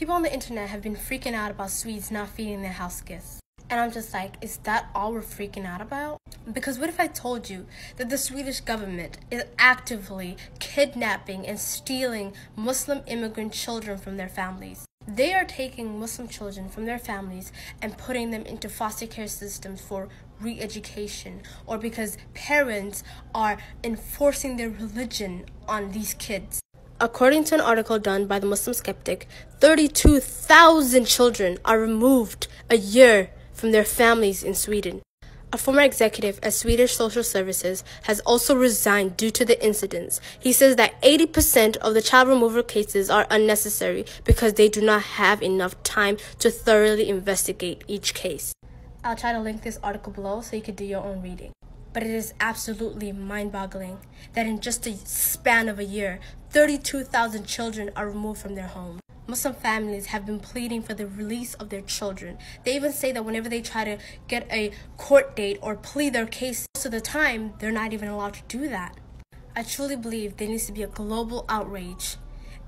People on the internet have been freaking out about Swedes not feeding their house guests. And I'm just like, is that all we're freaking out about? Because what if I told you that the Swedish government is actively kidnapping and stealing Muslim immigrant children from their families? They are taking Muslim children from their families and putting them into foster care systems for re education or because parents are enforcing their religion on these kids. According to an article done by the Muslim Skeptic, 32,000 children are removed a year from their families in Sweden. A former executive at Swedish Social Services has also resigned due to the incidents. He says that 80% of the child removal cases are unnecessary because they do not have enough time to thoroughly investigate each case. I'll try to link this article below so you can do your own reading. But it is absolutely mind boggling that in just a span of a year, 32,000 children are removed from their homes. Muslim families have been pleading for the release of their children. They even say that whenever they try to get a court date or plead their case, most of the time, they're not even allowed to do that. I truly believe there needs to be a global outrage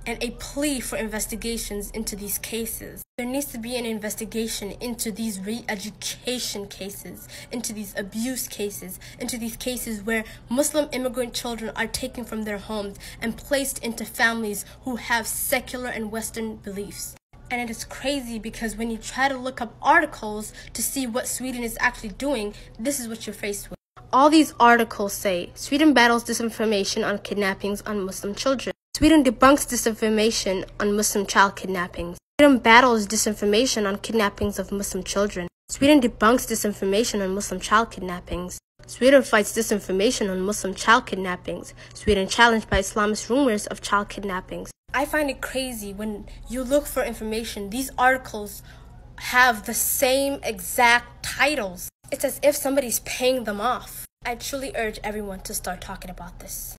and a plea for investigations into these cases. There needs to be an investigation into these re education cases, into these abuse cases, into these cases where Muslim immigrant children are taken from their homes and placed into families who have secular and Western beliefs. And it is crazy because when you try to look up articles to see what Sweden is actually doing, this is what you're faced with. All these articles say Sweden battles disinformation on kidnappings on Muslim children. Sweden debunks disinformation on Muslim child kidnappings. Sweden battles disinformation on kidnappings of Muslim children. Sweden debunks disinformation on Muslim child kidnappings. Sweden fights disinformation on Muslim child kidnappings. Sweden challenged by Islamist rumors of child kidnappings. I find it crazy when you look for information, these articles have the same exact titles. It's as if somebody's paying them off. I truly urge everyone to start talking about this.